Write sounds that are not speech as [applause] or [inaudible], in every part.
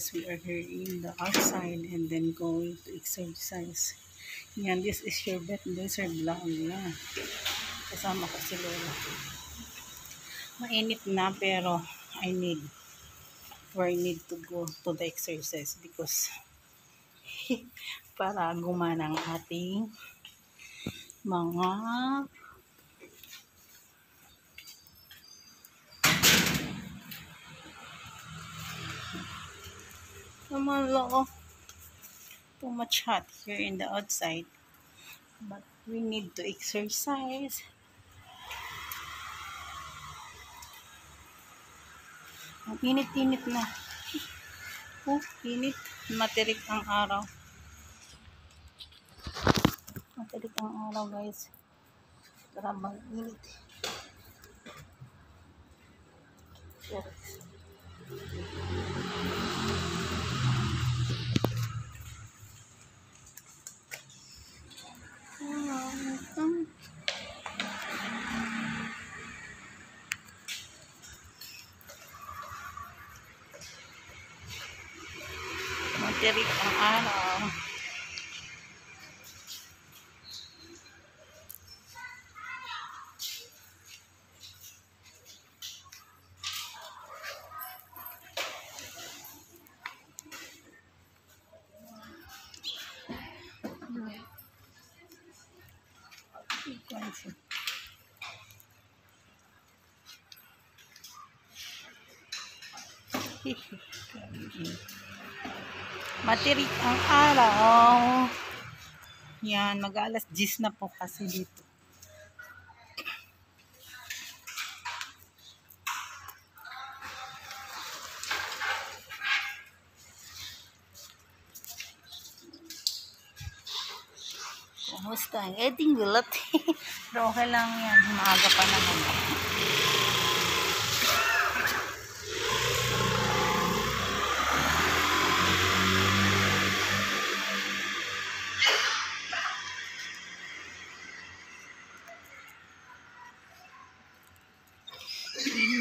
guys, we are here in the outside and then going to exercise. Yan, this is your is your vlog. Yan. Kasama ko si Lola. Mainit na pero I need or I need to go to the exercise because [laughs] para gumana ang ating mga naman lang too much hot here in the outside. But we need to exercise. Ang init-init na. Oh init. Matirik ang araw. Matirik ang araw guys. Grabang init yes. Matirik ang araw. Frequency. Matirik ang araw. Yan, mag-alas 10 na po kasi dito. Kumusta eding gulat? [laughs] Pero okay lang yan. Maaga pa naman.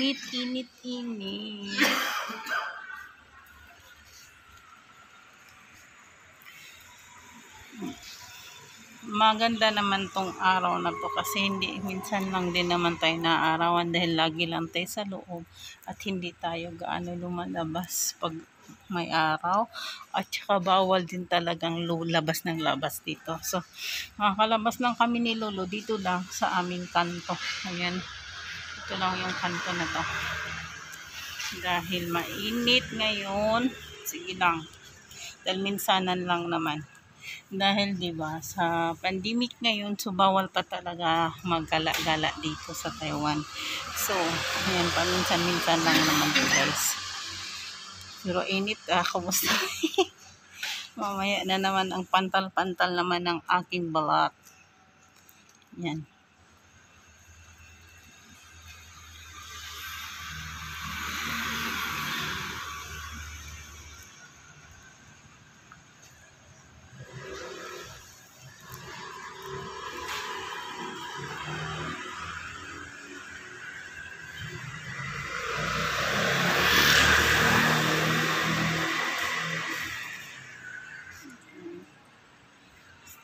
Init, init, init. Maganda naman tong araw na to kasi hindi minsan lang din naman tayo naaarawan dahil lagi lang tayo sa loob at hindi tayo gaano lumalabas pag may araw at saka bawal din talagang labas ng labas dito. So, makakalabas lang kami ni Lolo dito lang sa aming kanto. Ayan. Ito lang yung kanto na to. Dahil mainit ngayon, sige lang. Dahil minsanan lang naman. Dahil 'di ba sa pandemic ngayon, so bawal pa talaga maggala-gala dito sa Taiwan. So, ayan paminsan-minsan lang naman to guys. Pero init ah, kumusta? [laughs] Mamaya na naman ang pantal-pantal naman ng aking balat. Yan.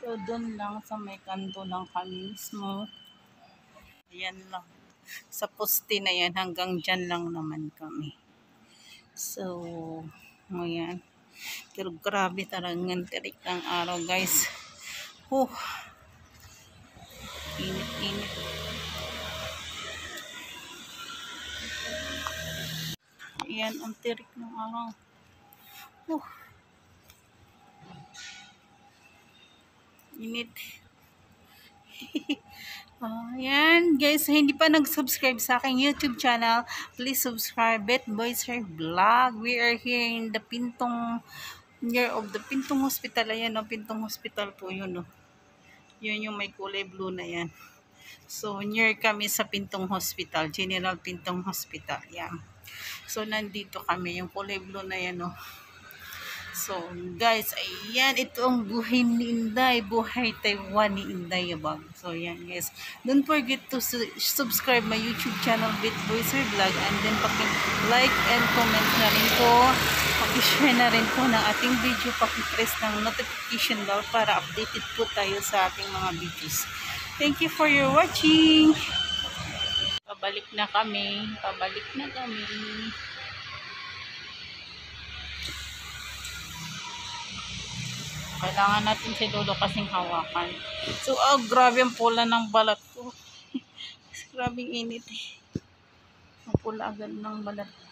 So, doon lang sa may kanto lang kami mismo. Ayan lang. Sa poste na yan, hanggang dyan lang naman kami. So, ayan. Pero grabe talagang tirik ang araw, guys. Huh. Init, init. Ayan, ang tirik ng araw. Huh. Init. [laughs] Ayan, guys, hindi pa nag-subscribe sa aking YouTube channel, please subscribe it, Boys Her Vlog. We are here in the Pintong, near of the Pintong Hospital. Ayan, no, Pintong Hospital po yun, no. Yun yung may kulay blue na yan. So, near kami sa Pintong Hospital, General Pintong Hospital. Yan. So, nandito kami, yung kulay blue na yan, no. So, guys, ayan, ito ang buhay ni Inday, buhay Taiwan ni Inday Yabag. So, ayan, guys. Don't forget to su- subscribe my YouTube channel, Bitvoicer Vlog, and then paki-like and comment na rin po. Paki-share na rin po ng ating video, paki-press ng notification bell para updated po tayo sa ating mga videos. Thank you for your watching. Pabalik na kami. Pabalik na kami. Kailangan natin si Lolo kasing hawakan. So, oh, grabe ang pula ng balat ko. [laughs] grabe ang init eh. Ang pula agad ng balat ko.